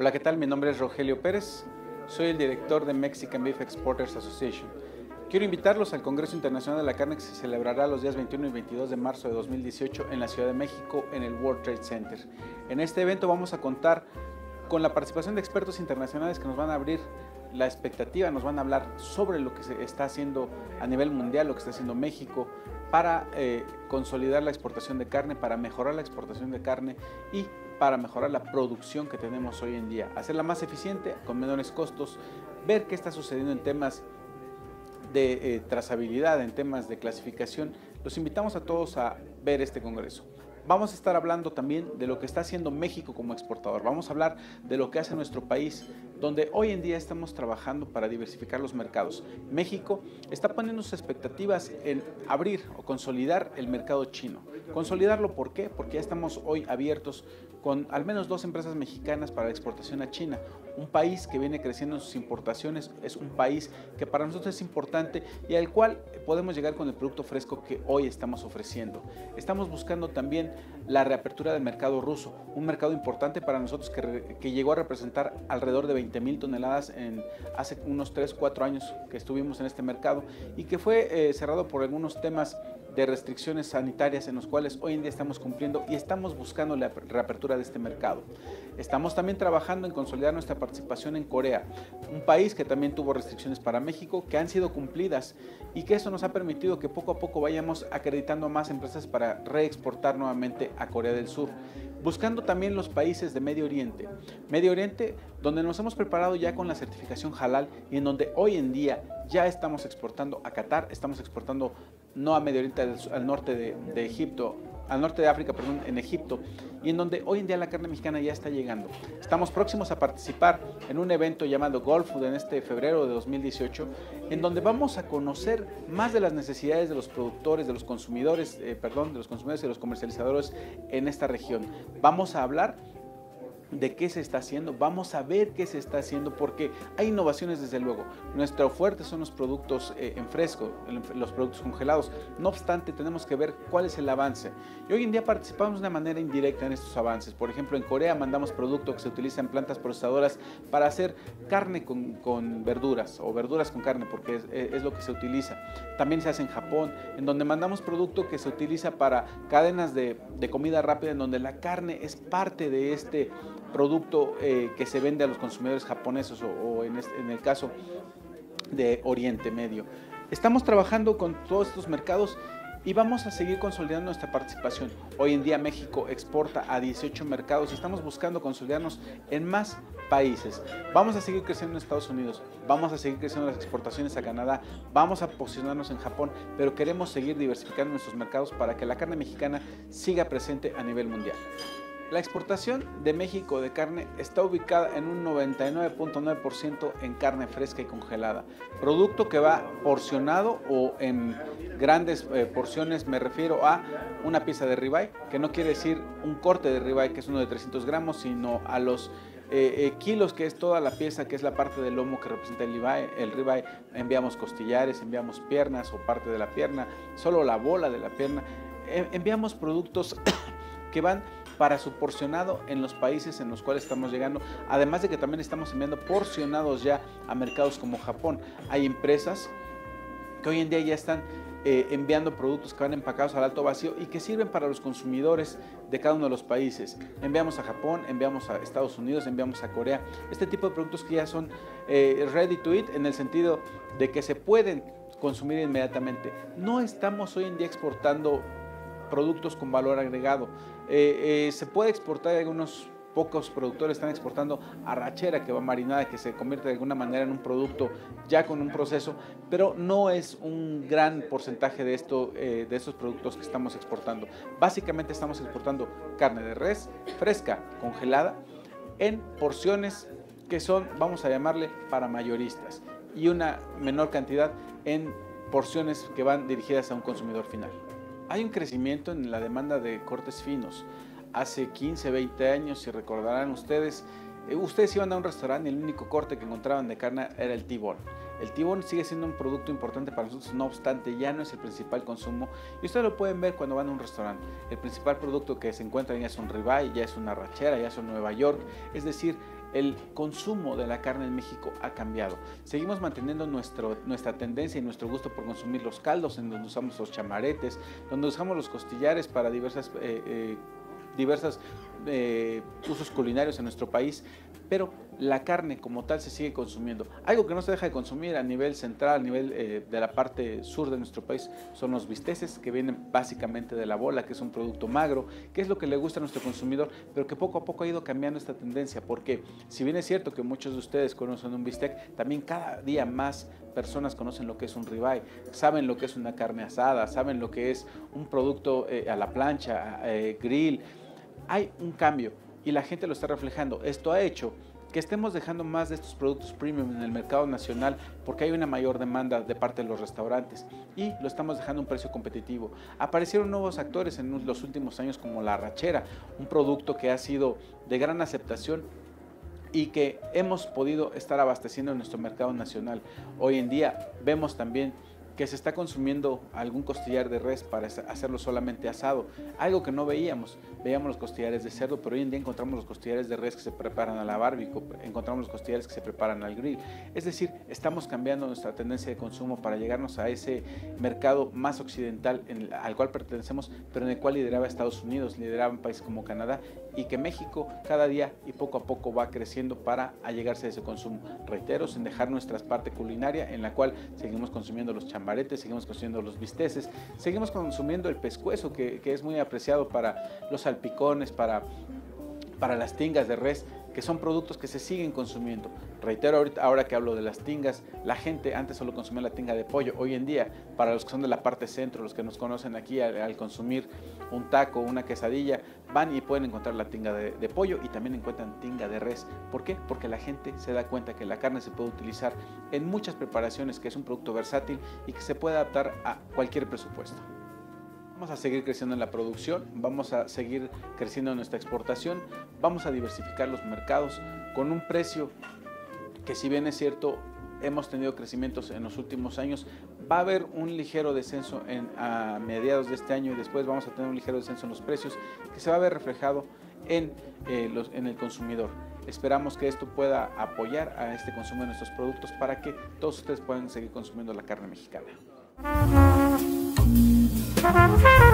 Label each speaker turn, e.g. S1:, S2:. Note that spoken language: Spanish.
S1: Hola, ¿qué tal? Mi nombre es Rogelio Pérez, soy el director de Mexican Beef Exporters Association. Quiero invitarlos al Congreso Internacional de la Carne que se celebrará los días 21 y 22 de marzo de 2018 en la Ciudad de México en el World Trade Center. En este evento vamos a contar con la participación de expertos internacionales que nos van a abrir la expectativa, nos van a hablar sobre lo que se está haciendo a nivel mundial, lo que está haciendo México para eh, consolidar la exportación de carne, para mejorar la exportación de carne y para mejorar la producción que tenemos hoy en día, hacerla más eficiente, con menores costos, ver qué está sucediendo en temas de eh, trazabilidad, en temas de clasificación. Los invitamos a todos a ver este congreso. Vamos a estar hablando también de lo que está haciendo México como exportador. Vamos a hablar de lo que hace nuestro país, donde hoy en día estamos trabajando para diversificar los mercados. México está poniendo sus expectativas en abrir o consolidar el mercado chino. Consolidarlo, ¿por qué? Porque ya estamos hoy abiertos con al menos dos empresas mexicanas para la exportación a China. Un país que viene creciendo en sus importaciones, es un país que para nosotros es importante y al cual podemos llegar con el producto fresco que hoy estamos ofreciendo. Estamos buscando también la reapertura del mercado ruso, un mercado importante para nosotros que, que llegó a representar alrededor de 20 mil toneladas en hace unos 3, 4 años que estuvimos en este mercado y que fue eh, cerrado por algunos temas de restricciones sanitarias en los cuales hoy en día estamos cumpliendo y estamos buscando la reapertura de este mercado. Estamos también trabajando en consolidar nuestra participación en Corea, un país que también tuvo restricciones para México que han sido cumplidas y que eso nos ha permitido que poco a poco vayamos acreditando a más empresas para reexportar nuevamente a Corea del Sur buscando también los países de Medio Oriente. Medio Oriente, donde nos hemos preparado ya con la certificación halal y en donde hoy en día ya estamos exportando a Qatar, estamos exportando no a Medio Oriente, al, norte de, Egipto, al norte de África, perdón, en Egipto, y en donde hoy en día la carne mexicana ya está llegando. Estamos próximos a participar en un evento llamado Golf Food en este febrero de 2018, en donde vamos a conocer más de las necesidades de los productores, de los consumidores, eh, perdón, de los consumidores y los comercializadores en esta región. Vamos a hablar de qué se está haciendo, vamos a ver qué se está haciendo porque hay innovaciones desde luego. Nuestro fuerte son los productos eh, en fresco, los productos congelados. No obstante, tenemos que ver cuál es el avance. Y hoy en día participamos de manera indirecta en estos avances. Por ejemplo, en Corea mandamos productos que se utilizan en plantas procesadoras para hacer carne con, verduras o verduras con carne porque es, lo que se utiliza. También se hace en Japón, en donde mandamos producto que se utiliza para cadenas de, de comida rápida, en donde la carne es parte de este producto eh, que se vende a los consumidores japoneses o, en, en el caso de Oriente Medio. Estamos trabajando con todos estos mercados y vamos a seguir consolidando nuestra participación. Hoy en día México exporta a 18 mercados y estamos buscando consolidarnos en más países. Vamos a seguir creciendo en Estados Unidos, vamos a seguir creciendo las exportaciones a Canadá, vamos a posicionarnos en Japón, pero queremos seguir diversificando nuestros mercados para que la carne mexicana siga presente a nivel mundial. La exportación de México de carne está ubicada en un 99.9% en carne fresca y congelada, producto que va porcionado o en grandes eh, porciones, me refiero a una pieza de ribeye, que no quiere decir un corte de ribeye que es uno de 300 gramos, sino a los eh, eh, kilos, que es toda la pieza, que es la parte del lomo que representa el ribeye. El ribeye enviamos costillares, enviamos piernas o parte de la pierna, solo la bola de la pierna. enviamos productos que van para su porcionado en los países en los cuales estamos llegando, además de que también estamos enviando porcionados ya a mercados como Japón. Hay empresas que hoy en día ya están eh, enviando productos que van empacados al alto vacío y que sirven para los consumidores de cada uno de los países. Enviamos a Japón, enviamos a Estados Unidos, enviamos a Corea. Este tipo de productos que ya son eh, ready to eat en el sentido de que se pueden consumir inmediatamente. No estamos hoy en día exportando productos con valor agregado. Eh, eh, se puede exportar, algunos pocos productores están exportando arrachera que va marinada, que se convierte de alguna manera en un producto ya con un proceso, pero no es un gran porcentaje de, esto, eh, de estos productos que estamos exportando. Básicamente estamos exportando carne de res fresca, congelada, en porciones que son, vamos a llamarle, para mayoristas y una menor cantidad en porciones que van dirigidas a un consumidor final. Hay un crecimiento en la demanda de cortes finos. Hace 15, 20 años, si recordarán ustedes, eh, ustedes iban a un restaurante y el único corte que encontraban de carne era el T-bone. El tibón sigue siendo un producto importante para nosotros, no obstante, ya no es el principal consumo. Y ustedes lo pueden ver cuando van a un restaurante. El principal producto que se encuentra ya es un ribeye, ya es una rachera, ya es un Nueva York. Es decir, el consumo de la carne en México ha cambiado. Seguimos manteniendo nuestro, nuestra tendencia y nuestro gusto por consumir los caldos, en donde usamos los chamaretes, donde usamos los costillares para diversas, eh, eh, diversas eh, usos culinarios en nuestro país, pero la carne como tal se sigue consumiendo. Algo que no se deja de consumir a nivel central, a nivel eh, de la parte sur de nuestro país, son los bisteces, que vienen básicamente de la bola, que es un producto magro, que es lo que le gusta a nuestro consumidor, pero que poco a poco ha ido cambiando esta tendencia, porque si bien es cierto que muchos de ustedes conocen un bistec, también cada día más personas conocen lo que es un ribeye, saben lo que es una carne asada, saben lo que es un producto eh, a la plancha, grill. Hay un cambio y la gente lo está reflejando. Esto ha hecho que estemos dejando más de estos productos premium en el mercado nacional porque hay una mayor demanda de parte de los restaurantes y lo estamos dejando a un precio competitivo. Aparecieron nuevos actores en los últimos años como la rachera, un producto que ha sido de gran aceptación y que hemos podido estar abasteciendo en nuestro mercado nacional. Hoy en día vemos también que se está consumiendo algún costillar de res para hacerlo solamente asado, algo que no veíamos. Veíamos los costillares de cerdo, pero hoy en día encontramos los costillares de res que se preparan a la barbecue, encontramos los costillares que se preparan al grill. Es decir, estamos cambiando nuestra tendencia de consumo para llegarnos a ese mercado más occidental al cual pertenecemos, pero en el cual lideraba Estados Unidos, lideraban países como Canadá y que México cada día y poco a poco va creciendo para allegarse a ese consumo. Reitero, sin dejar nuestra parte culinaria en la cual seguimos consumiendo los chambres seguimos consumiendo los bisteces, seguimos consumiendo el pescuezo que, que es muy apreciado para los salpicones, para, para las tingas de res que son productos que se siguen consumiendo. Reitero ahorita, ahora que hablo de las tingas, la gente antes solo consumía la tinga de pollo. Hoy en día, para los que son de la parte centro, los que nos conocen aquí, al, consumir un taco, una quesadilla, van y pueden encontrar la tinga de, de, pollo y también encuentran tinga de res. ¿Por qué? Porque la gente se da cuenta que la carne se puede utilizar en muchas preparaciones, que es un producto versátil y que se puede adaptar a cualquier presupuesto. Vamos a seguir creciendo en la producción, vamos a seguir creciendo en nuestra exportación, vamos a diversificar los mercados con un precio que si bien es cierto hemos tenido crecimientos en los últimos años, va a haber un ligero descenso en, a mediados de este año y después vamos a tener un ligero descenso en los precios que se va a ver reflejado eh, en el consumidor. Esperamos que esto pueda apoyar a este consumo de nuestros productos para que todos ustedes puedan seguir consumiendo la carne mexicana. Thank you.